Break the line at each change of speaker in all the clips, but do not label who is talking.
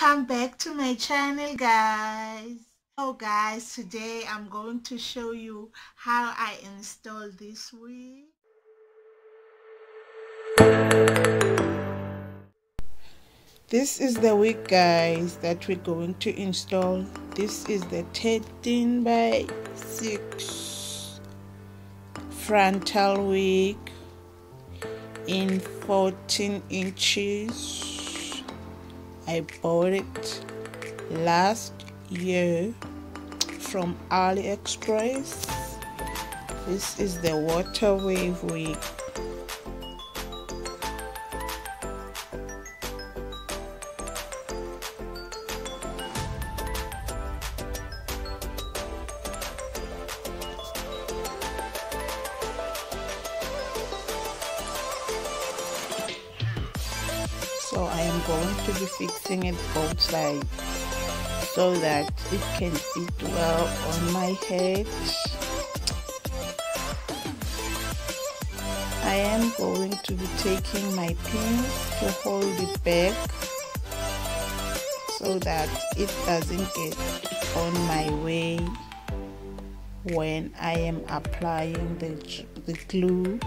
welcome back to my channel guys. So guys today i'm going to show you how i install this wig this is the wig guys that we're going to install. This is the 13 by 6 frontal wig in 14 inches I bought it last year from AliExpress. This is the water wave wig so I am going to be fixing it both sides so that it can fit well on my head. I am going to be taking my pins to hold it back so that it doesn't get on my way when I am applying the, the glue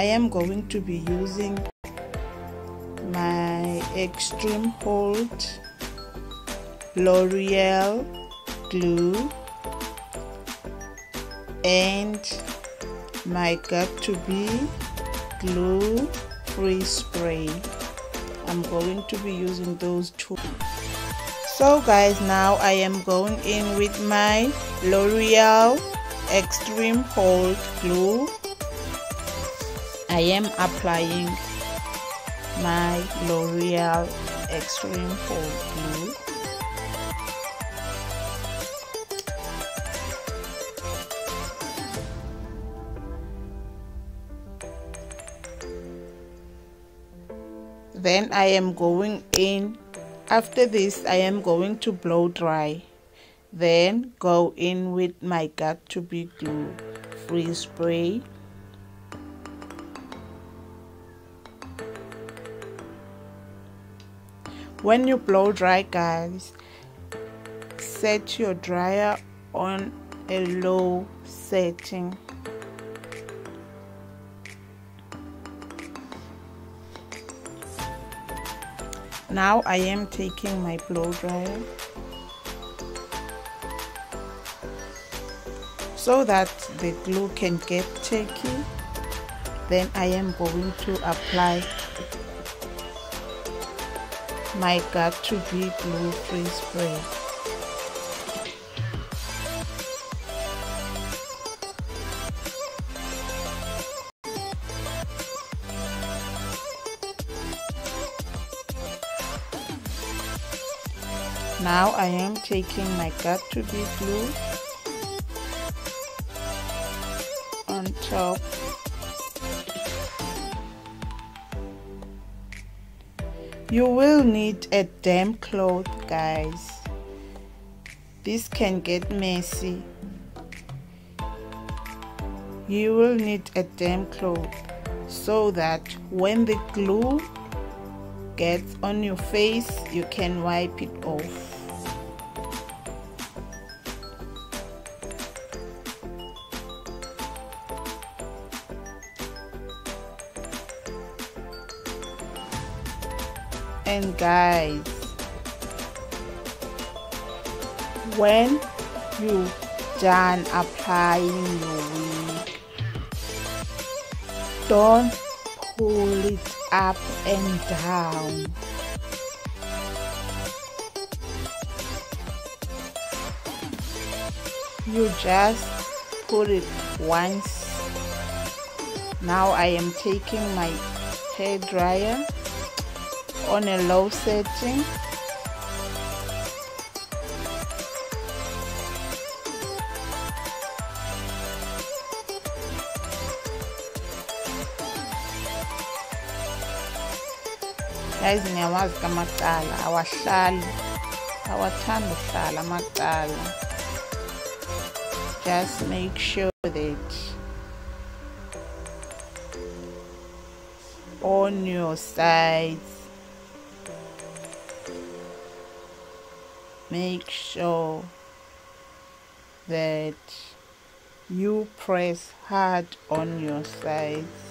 I am going to be using my extreme hold L'Oreal glue and my got to be glue free spray. I'm going to be using those two. So guys now I am going in with my L'Oreal extreme hold glue I am applying my L'Oreal Extreme Hold Glue. Then I am going in, after this I am going to blow dry. Then go in with my got2b glue free spray when you blow dry guys set your dryer on a low setting. Now I am taking my blow dryer so that the glue can get tacky then I am going to apply my got to be glue free spray. Now I am taking my got to be glue on top You will need a damp cloth guys. This can get messy. You will need a damp cloth so that when the glue gets on your face you can wipe it off. And guys when you done applying your wig don't pull it up and down. You just put it once. Now I am taking my hair dryer on a low setting. Guys niyawazi kamacala awahlali. Awathanda uhlala amacala. Just make sure that on your sides make sure that you press hard on your sides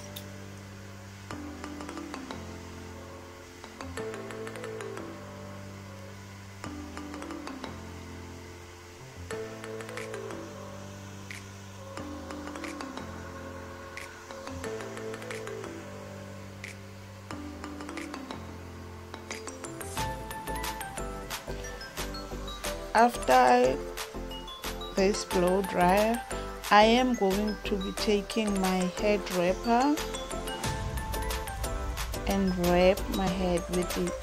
after this blow dryer I am going to be taking my head wrapper and wrap my head with it.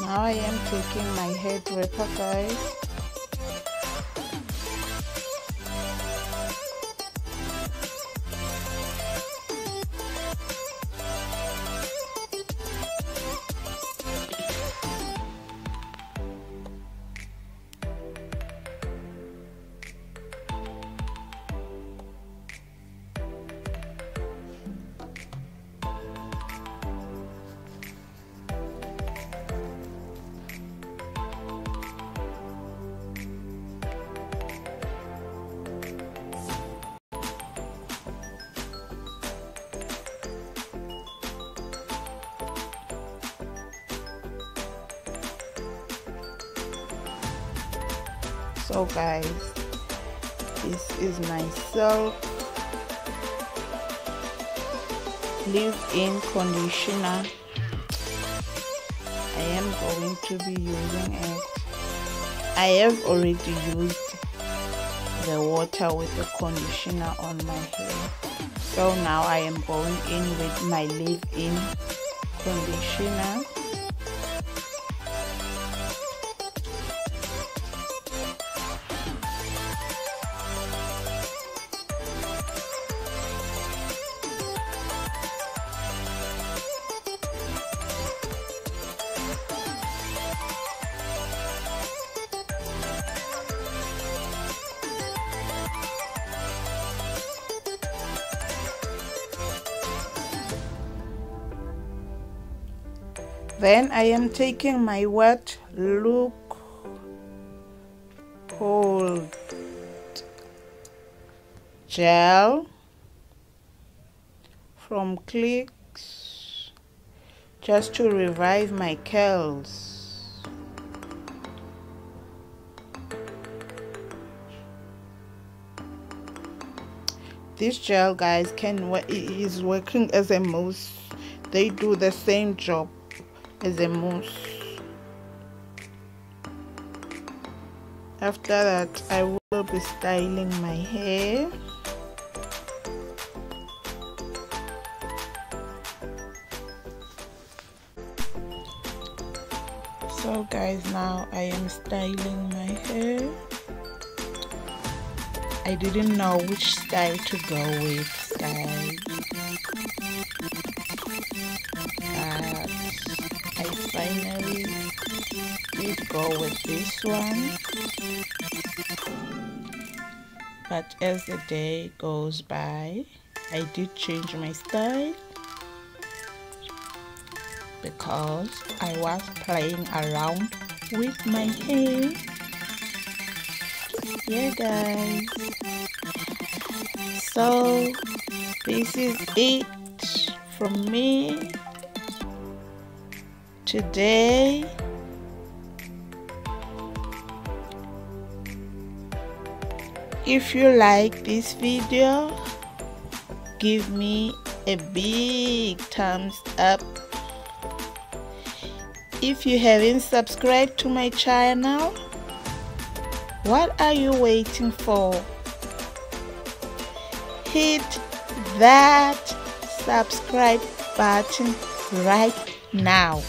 Now I am taking my head wrapper guys so guys this is my self leave-in conditioner. I am going to be using it. I have already used the water with the conditioner on my hair. So now I am going in with my leave-in conditioner then I am taking my wet look hold gel. From clicks. Just to revive my curls this gel guys can is working as a mousse they do the same job as a mousse after that I will be styling my hair. So guys now I am styling my hair. I didn't know which style to go with guys go with this one. But as the day goes by I did change my style because I was playing around with my hair. Yeah guys. So this is it from me. Today if you like this video give me a big thumbs up. If you haven't subscribed to my channel what are you waiting for? Hit that subscribe button right now